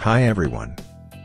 Hi everyone.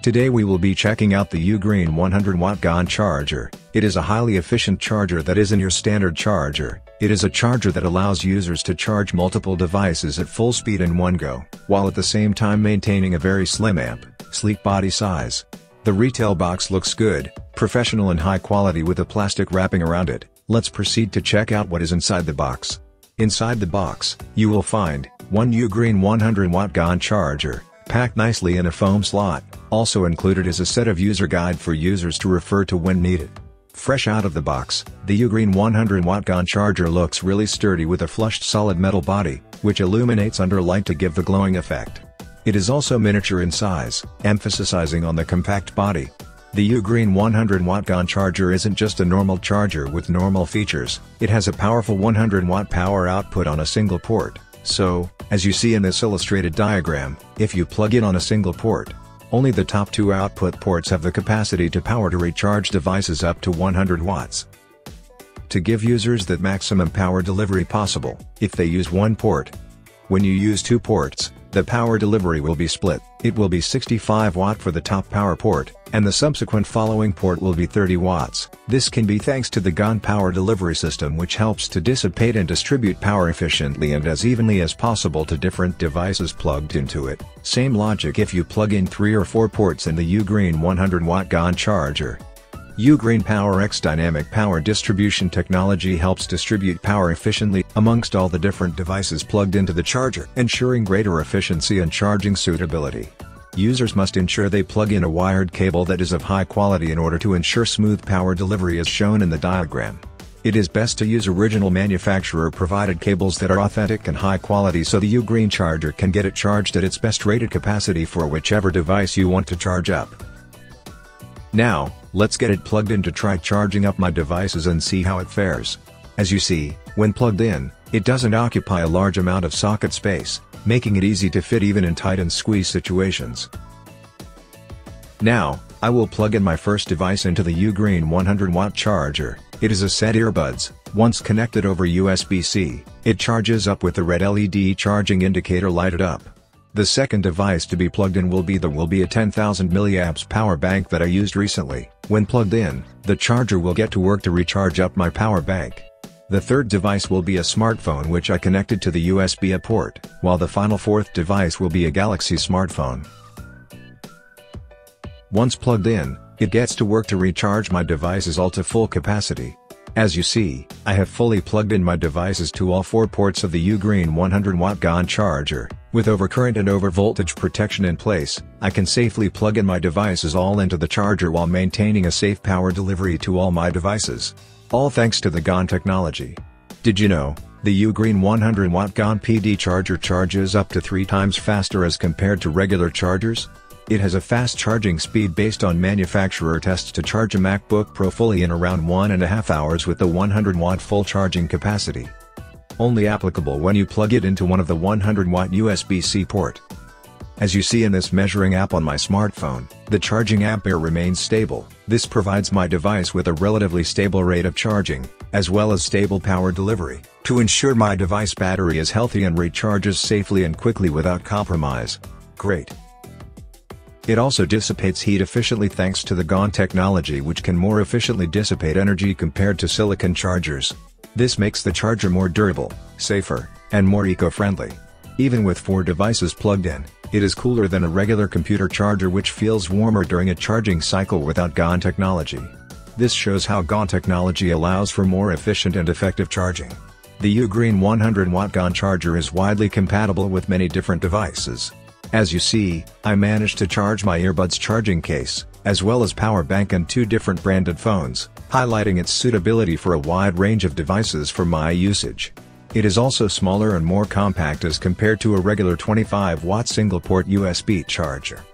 Today we will be checking out the Ugreen 100 watt GAN charger. It is a highly efficient charger that isn't your standard charger. It is a charger that allows users to charge multiple devices at full speed in one go, while at the same time maintaining a very slim amp, sleek body size. The retail box looks good, professional and high quality with a plastic wrapping around it. Let's proceed to check out what is inside the box. Inside the box, you will find, one Ugreen 100 watt GAN charger, packed nicely in a foam slot, also included is a set of user guide for users to refer to when needed. Fresh out of the box, the Ugreen 100 watt GaN charger looks really sturdy with a flushed solid metal body, which illuminates under light to give the glowing effect. It is also miniature in size, emphasizing on the compact body. The Ugreen 100 watt GaN charger isn't just a normal charger with normal features, it has a powerful 100 watt power output on a single port, so, as you see in this illustrated diagram, if you plug in on a single port, only the top two output ports have the capacity to power to recharge devices up to 100 watts. To give users that maximum power delivery possible, if they use one port. When you use two ports, the power delivery will be split, it will be 65 watt for the top power port, and the subsequent following port will be 30 watts. This can be thanks to the GAN power delivery system which helps to dissipate and distribute power efficiently and as evenly as possible to different devices plugged into it. Same logic if you plug in 3 or 4 ports in the Ugreen 100 watt GAN charger. Ugreen X dynamic power distribution technology helps distribute power efficiently amongst all the different devices plugged into the charger, ensuring greater efficiency and charging suitability. Users must ensure they plug in a wired cable that is of high quality in order to ensure smooth power delivery as shown in the diagram. It is best to use original manufacturer provided cables that are authentic and high quality so the Ugreen charger can get it charged at its best rated capacity for whichever device you want to charge up. Now, let's get it plugged in to try charging up my devices and see how it fares. As you see, when plugged in, it doesn't occupy a large amount of socket space, making it easy to fit even in tight and squeeze situations. Now, I will plug in my first device into the Ugreen 100 watt charger, it is a set earbuds, once connected over USB-C, it charges up with the red LED charging indicator lighted up. The second device to be plugged in will be the will be a 10,000 mAh power bank that I used recently. When plugged in, the charger will get to work to recharge up my power bank. The third device will be a smartphone which I connected to the USB-A port, while the final fourth device will be a Galaxy smartphone. Once plugged in, it gets to work to recharge my devices all to full capacity. As you see, I have fully plugged in my devices to all four ports of the Ugreen 100 watt GAN charger. With overcurrent and overvoltage protection in place, I can safely plug in my devices all into the charger while maintaining a safe power delivery to all my devices. All thanks to the GAN technology. Did you know, the Ugreen 100 watt GAN PD charger charges up to 3 times faster as compared to regular chargers? It has a fast charging speed based on manufacturer tests to charge a MacBook Pro fully in around 1.5 hours with the 100 watt full charging capacity. Only applicable when you plug it into one of the 100 watt USB-C port. As you see in this measuring app on my smartphone, the charging ampere remains stable, this provides my device with a relatively stable rate of charging, as well as stable power delivery, to ensure my device battery is healthy and recharges safely and quickly without compromise. Great. It also dissipates heat efficiently thanks to the GAN technology which can more efficiently dissipate energy compared to silicon chargers. This makes the charger more durable, safer, and more eco-friendly. Even with four devices plugged in, it is cooler than a regular computer charger which feels warmer during a charging cycle without GAN technology. This shows how GAN technology allows for more efficient and effective charging. The Ugreen 100 watt GAN charger is widely compatible with many different devices. As you see, I managed to charge my earbuds charging case, as well as power bank and two different branded phones, highlighting its suitability for a wide range of devices for my usage. It is also smaller and more compact as compared to a regular 25 watt single port USB charger.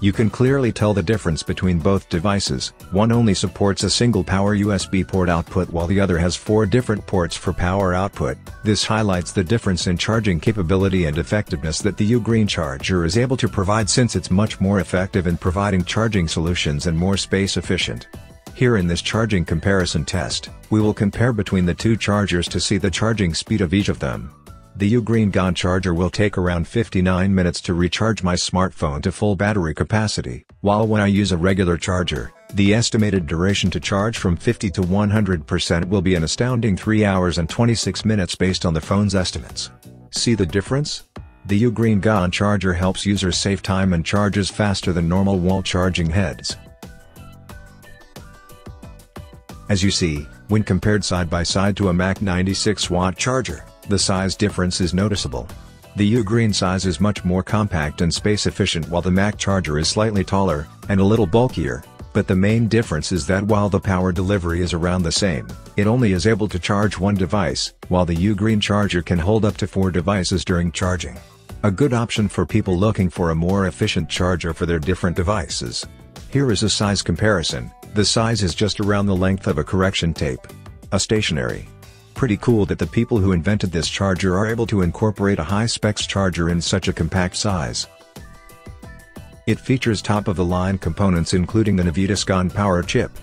You can clearly tell the difference between both devices, one only supports a single power USB port output while the other has four different ports for power output. This highlights the difference in charging capability and effectiveness that the Ugreen charger is able to provide since it's much more effective in providing charging solutions and more space efficient. Here in this charging comparison test, we will compare between the two chargers to see the charging speed of each of them. The Ugreen GaN charger will take around 59 minutes to recharge my smartphone to full battery capacity, while when I use a regular charger, the estimated duration to charge from 50 to 100% will be an astounding 3 hours and 26 minutes based on the phone's estimates. See the difference? The Ugreen GaN charger helps users save time and charges faster than normal wall charging heads. As you see, when compared side by side to a Mac 96 watt charger, the size difference is noticeable. The Ugreen size is much more compact and space efficient while the Mac charger is slightly taller, and a little bulkier, but the main difference is that while the power delivery is around the same, it only is able to charge one device, while the Ugreen charger can hold up to four devices during charging. A good option for people looking for a more efficient charger for their different devices. Here is a size comparison, the size is just around the length of a correction tape. A stationary, Pretty cool that the people who invented this charger are able to incorporate a high-specs charger in such a compact size. It features top-of-the-line components including the Navitas GaN Power chip,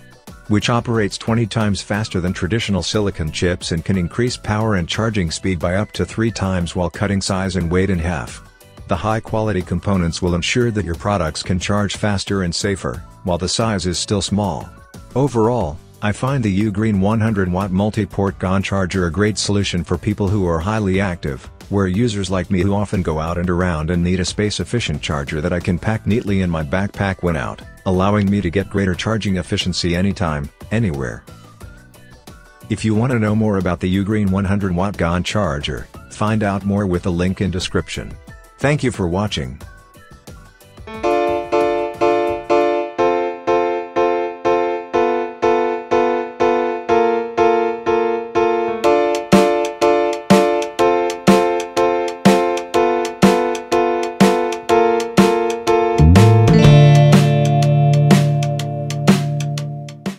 which operates 20 times faster than traditional silicon chips and can increase power and charging speed by up to 3 times while cutting size and weight in half. The high-quality components will ensure that your products can charge faster and safer, while the size is still small. Overall, I find the Ugreen 100-watt multi-port GaN charger a great solution for people who are highly active, where users like me who often go out and around and need a space-efficient charger that I can pack neatly in my backpack when out, allowing me to get greater charging efficiency anytime, anywhere. If you want to know more about the Ugreen 100-watt GaN charger, find out more with the link in description. Thank you for watching.